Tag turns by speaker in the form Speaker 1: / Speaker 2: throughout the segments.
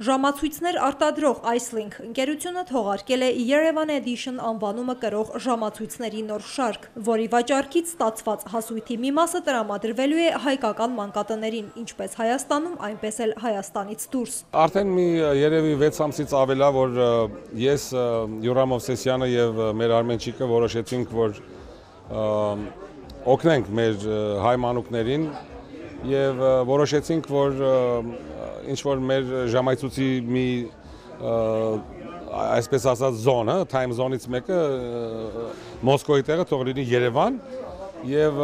Speaker 1: Ժամացույցներ արտադրող Icelink ընկերությունը թողարկել է Yerevan Edition անվանումը կրող ժամացույցների նոր շարք, որի վաճառքից ստացված հասույթի մի մասը տրամադրվելու է հայկական մանկատներին, ինչպես Հայաստանում, այնպես էլ Հայաստանից դուրս։
Speaker 2: Արդեն մի երևի 6 ամսից ավել է, որ ես ՅուրամՈվսեսյանը եւ մեր Արմենչիկը որոշեցինք, որ օգնենք մեր հայ մանուկներին եւ որոշեցինք, որ ինչ որ մեր ժամայցուցի մի այսպես ասած զոնը, time zone-ից մեկը Մոսկվայի տեղը թող լինի Երևան եւ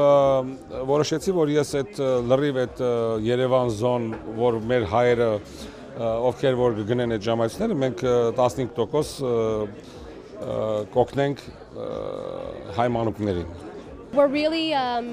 Speaker 2: որոշեցի, որ ես այդ լրիվ այդ Երևան զոն, որ մեր հայերը ովքեր որ գնեն այդ ժամայցները, մենք 15% կօգնենք հայ մանուկներին
Speaker 3: Um,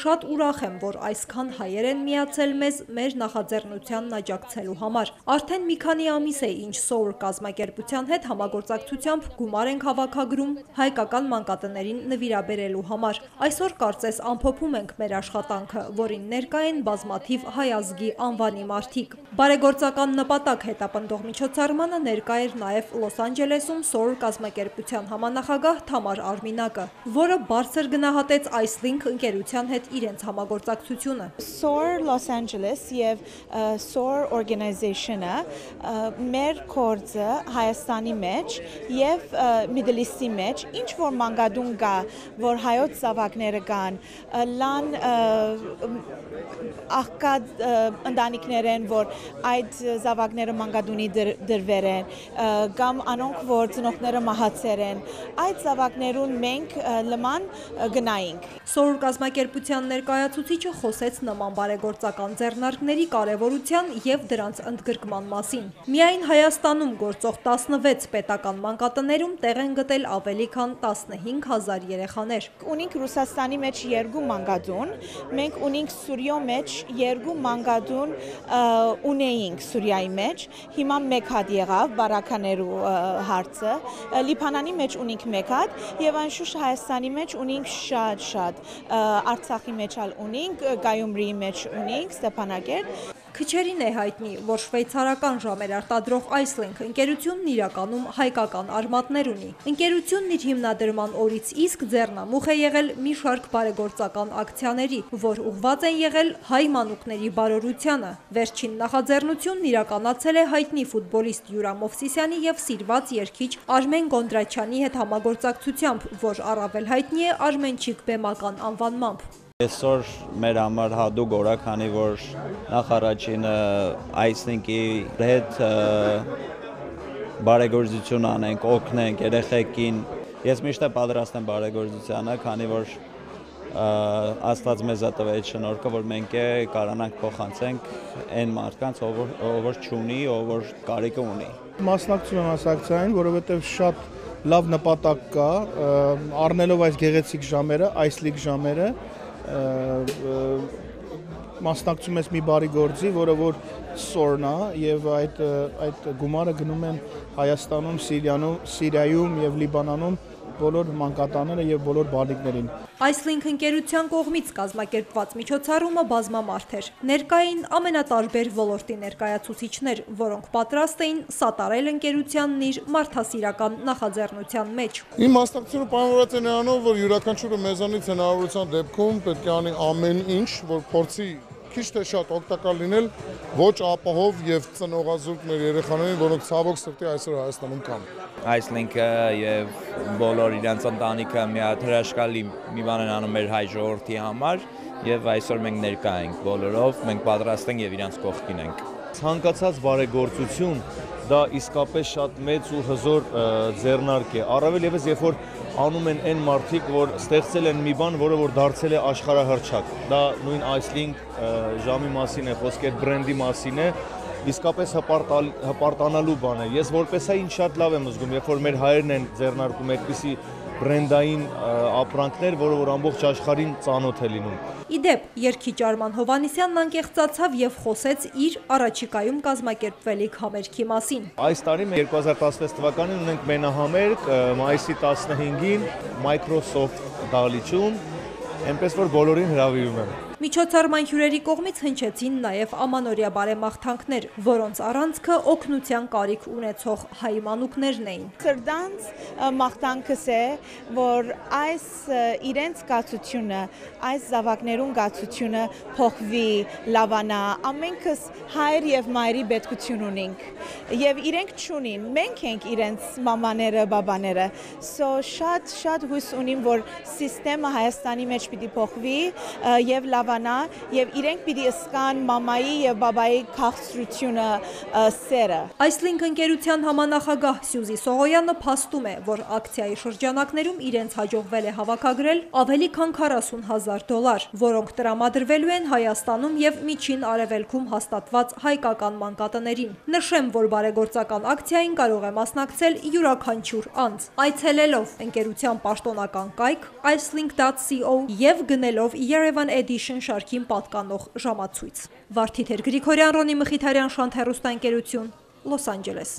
Speaker 1: Շատ ուրախ եմ, որ այսքան հայեր են միացել մեզ մեր նախաձեռնությանն աջակցելու համար։ Արդեն մի քանի ամիս է, ինչ Sour կազմակերպության հետ համագործակցությամբ գումար ենք հավաքագրում հայկական մանկատներին նվիրաբերելու համար։ Այսօր կարծես ամփոփում ենք մեր աշխատանքը, որին ներկա են բազմաթիվ հայ ազգի անվանի մարդիկ։ Բարեգործական նպատակ հետապնդող միջոցառմանը ներկա էր նաև Լոս Անջելեսում Sour կազմակերպության համանախագահ Թամար Արմինակը, որը բարձր գնահատեց Icelink ընկերության հետ իրենց համագործակցությունը։
Speaker 4: SOAR Los Angeles եւ SOAR Organization-ը մեր կորձը Հայաստանի մեջ եւ Middle East-ի մեջ ինչ որ մանգադուն կա, որ հայոց զավակները կան, լան աղկա ընտանիքներ են, որ այդ զավակները մանգադունի դրվեր են, կամ անոնք, որ ծնողները մահացեր են, այդ զավակներուն մենք լման գնայինք։
Speaker 1: Սորուր կազմակերպության ներկայացուցիչը խոսեց նման բարեգործական ձեռնարկների կարևորության եւ դրանց ընդգրկման մասին։ Միայն Հայաստանում գործող 16 պետական մանկատներում տեղ են գտել ավելի քան 15000 երեխաներ։
Speaker 4: Ունենք Ռուսաստանի մեջ երկու մանկադուն, մենք ունենք Սուրիո մեջ երկու մանկադուն ունեինք Սուրիայի մեջ, հիմա մեկ հատ եղավ բարականերու հարցը, Լիբանանի մեջ ունենք մեկ հատ եւ անշուշտ Հայաստան Հայաստանի մեջ ունենք շատ-շատ, Արցախի մեջ ալ ունենք, Գայումրիի մեջ ունենք, Ստեփանակերտ,
Speaker 1: Քչերին է հայտնի, որ շվեյցարական ժամեր արտադրող Icelink ընկերությունն իրականում հայկական արմատներ ունի։ Ընկերությունն իր հիմնադրման օրից իսկ ձեռնամուխ է եղել մի շարք բարեգործական ակցիաների, որ ուղված են եղել հայ մանուկների բարօրությանը։ Վերջին նախաձեռնությունն իրականացել է հայտնի ֆուտբոլիստ Յուրամ Մովսիսյանի եւ սիրված երգիչ Արմեն Գոնդրաչյանի հետ համագործակցությամբ, որ առավել հայտնի է Արմենչիկ բեմական անվանմամբ։
Speaker 5: Այսօր մեր համար հadoop օր է, քանի որ նախ առաջինը Icelink-ի հետ բարեգործություն անենք, օգնենք երեխեքին։ Ես միշտ պատրաստ եմ բարեգործությանը, քանի որ Աստված մեզ է տվել շնորհքը, որ մենք է կարանանք փոխանցենք այն մարդկանց, ով որ չունի, ով որ կարիքը ունի։
Speaker 6: Մասնակցում եմ ասակցային, որովհետև շատ լավ նպատակ կա, առնելով այս գեղեցիկ ժամերը, այս լիգ ժամերը, մասնակցում ես մի բարի գործի, որը որ սորն է եւ այդ այդ գումարը գնում են Հայաստանում, Սիրիանում, Սիրիայում եւ Լիբանանում բոլոր մանկատաները եւ բոլոր բալիկներին։
Speaker 1: Icelink ընկերության կողմից կազմակերպված միջոցառումը բազմամարդ էր։ Ներկային ամենատարբեր ոլորտի ներկայացուցիչներ, որոնք պատրաստ էին սատարել ընկերությանն իր մարդասիրական նախաձեռնության մեջ։
Speaker 7: Իմ մասնակցությունը պայմանավորված է նրանով, որ յուրաքանչյուրը մեզանից հնարավորության դեպքում պետք է անի ամեն ինչ, որ փորձի քիչ թե շատ օգտակար լինել ոչ ապահով եւ ծնողազուրկ մեր երեխաներին, որոնք ցավոք սրտի այսօր Հայաստանում կան։
Speaker 5: Այս լինքը եւ բոլոր իրենց ընտանիքը մի հատ հրաշքալի մի բան են անում մեր հայ ժողովրդի համար եւ այսօր մենք ներկա ենք բոլորով, մենք պատրաստ ենք եւ իրենց կողքին ենք։
Speaker 8: Ցանկացած բարեգործություն դա իսկապես շատ մեծ ու հզոր ձեռնարկ է։ Առավել եւս երբ որ անում են այն մարդիկ, որ ստեղծել են մի բան, որը որ դարձել է աշխարհահռչակ։ Դա նույն Icelink ժամի մասին է, խոսքը բրենդի մասին է, իսկապես հպարտալ, հպարտանալու բան է։ Ես որպես այն շատ լավ եմ զգում, երբ որ մեր հայերն են ձեռնարկում այդպիսի բրենդային ապրանքներ, որը որ ամբողջ աշխարհին ծանոթ է լինում։
Speaker 1: Իդեպ, երկիչ Արման Հովանիսյանն անկեղծացավ եւ խոսեց իր առաջիկայում կազմակերպվելիք համերգի մասին։
Speaker 8: Այս տարի 2016 թվականին ունենք մենահամերգ մայիսի 15-ին Microsoft դահլիճում, այնպես որ բոլորին հրավիրում եմ։
Speaker 1: Միջոցառման հյուրերի կողմից հնչեցին նաև ամանորյա բարեմաղթանքներ, որոնց առանցքը օգնության կարիք ունեցող հայ մանուկներն էին։
Speaker 4: Սրդանց մաղթանքս է, որ այս իրենց գացությունը, այս զավակներուն գացությունը փոխվի, լավանա, ամենքս հայր եւ մայրի պետքություն ունենք եւ իրենք ճունին, մենք ենք իրենց մամաները, բաբաները։ So շատ շատ հույս ունիմ, որ համակարգը Հայաստանի մեջ պիտի փոխվի եւ լավանա եւ իրենք պիտի ըսկան մամայի եւ բաբայի քաղցրությունը, սերը։
Speaker 1: Այսլինք ընկերության համանախագահ Սյուզի Սողոյանը փաստում է, որ ակցիայի շրջանակներում իրենց հաջողվել է հավաքագրել ավելի քան 40 հազար դոլար, որոնք տրամադրվելու են Հայաստանում եւ Միջին Արևելքում հաստատված հայկական մանկատներին։ Նշեմ, որ բարեգործական ակցիային կարող է մասնակցել յուրաքանչյուր անձ, այցելելով ընկերության պաշտոնական կայք icelink.co եւ գնելով Yerevan Edition շարքին պատկանող ժամացույց։ Վարդիթեր Գրիգորյան, Ռոնի Մխիթարյան, Շանթ հեռուստաընկերություն, Լոս Անջելես։